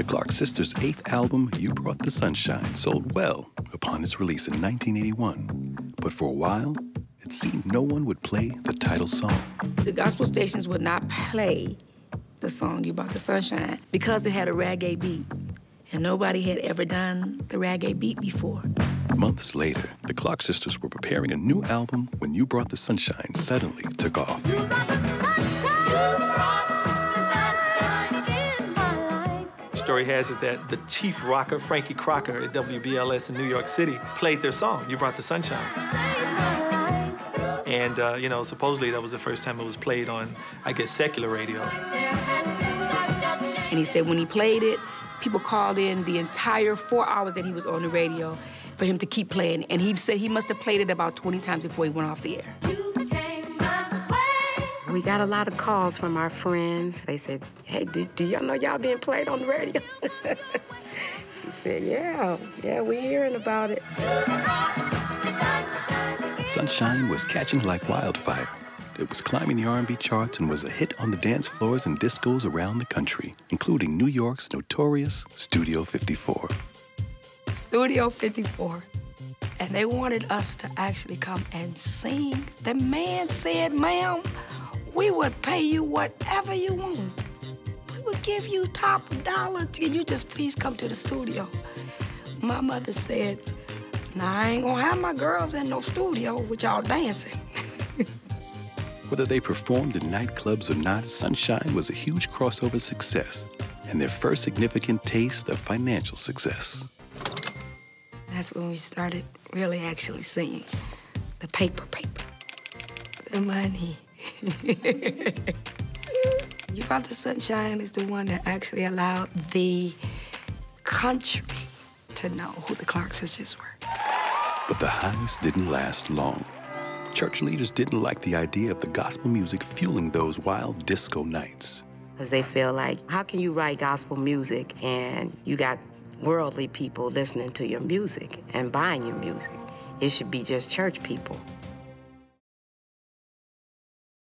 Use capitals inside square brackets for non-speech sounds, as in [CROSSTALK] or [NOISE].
The Clark Sisters' eighth album, You Brought the Sunshine, sold well upon its release in 1981. But for a while, it seemed no one would play the title song. The gospel stations would not play the song You Brought the Sunshine because it had a reggae beat. And nobody had ever done the reggae beat before. Months later, the Clark Sisters were preparing a new album when You Brought the Sunshine suddenly took off. Story has it that the chief rocker, Frankie Crocker at WBLS in New York City, played their song, You Brought the Sunshine. And, uh, you know, supposedly that was the first time it was played on, I guess, secular radio. And he said when he played it, people called in the entire four hours that he was on the radio for him to keep playing. And he said he must have played it about 20 times before he went off the air. We got a lot of calls from our friends. They said, hey, do, do y'all know y'all being played on the radio? [LAUGHS] he said, yeah, yeah, we hearing about it. Sunshine was catching like wildfire. It was climbing the R&B charts and was a hit on the dance floors and discos around the country, including New York's notorious Studio 54. Studio 54. And they wanted us to actually come and sing. The man said, ma'am, we would pay you whatever you want. We would give you top dollar. Can you just please come to the studio? My mother said, now I ain't gonna have my girls in no studio with y'all dancing. [LAUGHS] Whether they performed in nightclubs or not, Sunshine was a huge crossover success and their first significant taste of financial success. That's when we started really actually singing. The paper, paper, the money. [LAUGHS] you Brought the Sunshine is the one that actually allowed the country to know who the Clark sisters were. But the highs didn't last long. Church leaders didn't like the idea of the gospel music fueling those wild disco nights. Because they feel like, how can you write gospel music and you got worldly people listening to your music and buying your music? It should be just church people.